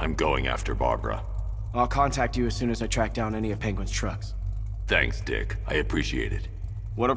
I'm going after Barbara. I'll contact you as soon as I track down any of Penguin's trucks. Thanks, Dick. I appreciate it. What a